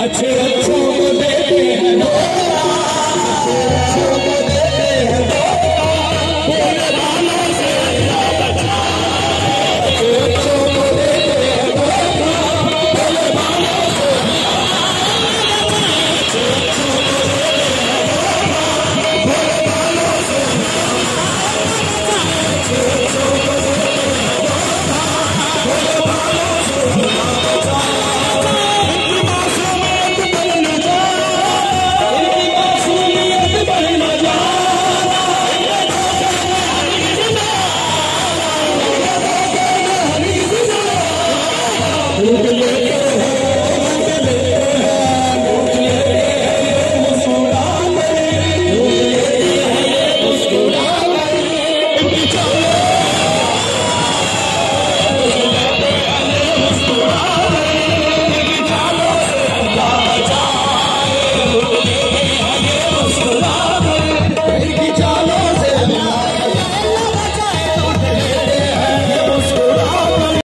अच्छे अच्छों